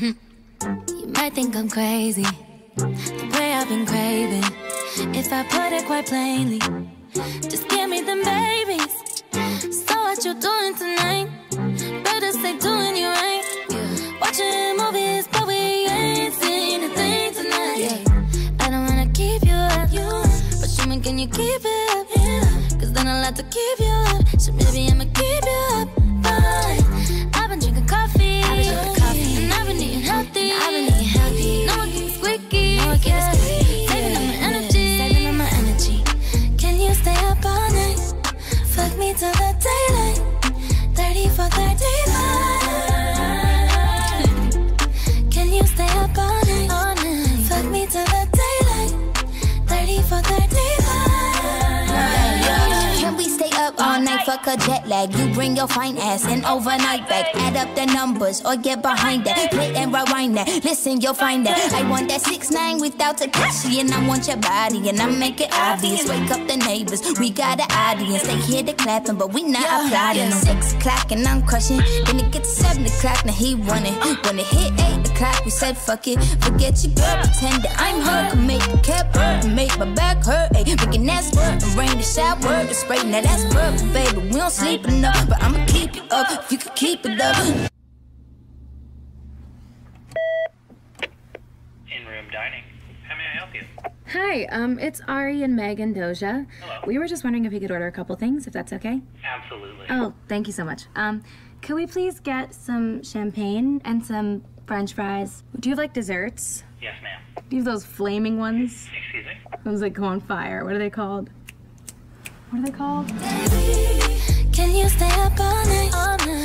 you might think I'm crazy, the way I've been craving. If I put it quite plainly, just give me them babies. So what you doing tonight? Better stay doing you right. Watching movies, but we ain't seen a thing tonight. I don't wanna keep you up, but show me can you keep it up? Cause then I'll have to keep you up. So maybe I'ma Fuck a jet lag. You bring your fine ass in overnight back. Add up the numbers or get behind that. Play and rewind that. Listen, you'll find that. I want that six nine without Takashi, and I want your body, and I make it obvious. Wake up the neighbors. We got an audience. They hear the clapping, but we not applauding. Six o'clock and I'm crushing. Then it gets seven o'clock, now he running. When it hit eight o'clock, we said fuck it. Forget your girl, pretend that I'm her. Can make the cap hurt, make my back hurt. Ay, making that squirt and rain the shower, the spray. Now that's perfect, baby. We don't sleep enough, but I'ma keep you up if you can keep it up. In room dining. How may I help you? Hi, um, it's Ari and Meg and Doja. Hello. We were just wondering if you could order a couple things, if that's okay. Absolutely. Oh, thank you so much. Um, could we please get some champagne and some French fries? Do you have like desserts? Yes, ma'am. Do you have those flaming ones? Excuse me. Those that go on fire. What are they called? What are they called? Can you stay up all night? All night.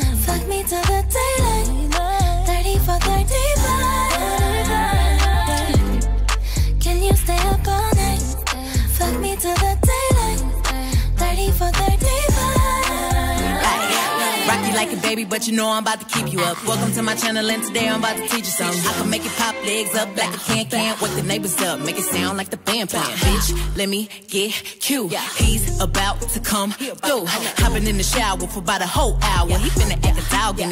Like a baby, but you know I'm about to keep you up. Welcome to my channel, and today I'm about to teach you something. I can make it pop legs up like a can can. Wake the neighbors up, make it sound like the band playing. Bitch, let me get cute. He's about to come through. Hopping in the shower for about a whole hour. He finna act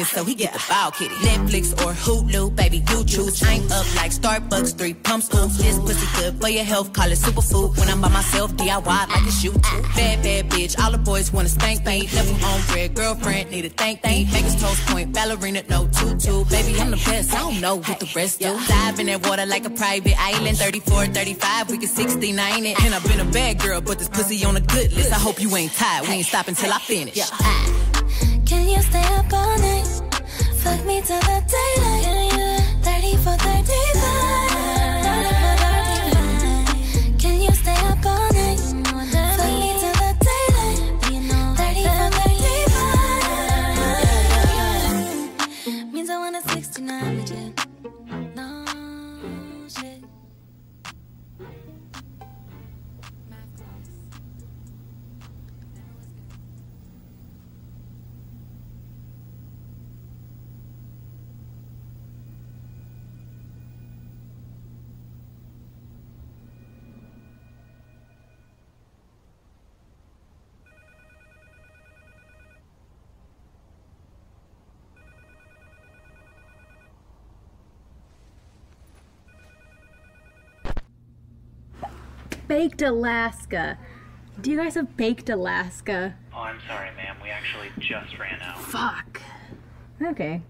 a dog in it, so he get the foul kitty. Netflix or Hulu, baby, you choose. I'm up like Starbucks, three pumps, ooh. This pussy good for your health, call it superfood. When I'm by myself, DIY like a shoot. Bad, bad bitch, all the boys wanna spank me. Never on red, girlfriend, need a thank me. Vegas toast point, ballerina, no tutu. Baby, I'm the best, I don't know what the rest do. Dive in that water like a private island. 34, 35, we can 69 it. And I've been a bad girl, but this pussy on a good list. I hope you ain't tired, we ain't stopping till I finish. You stay up all night? Fuck me till the daylight. 30 for 35. Can you stay up all night? Fuck me till the daylight. 30 for 35. Means I want a 69 legit. No Baked Alaska. Do you guys have baked Alaska? Oh, I'm sorry, ma'am. We actually just ran out. Fuck. Okay.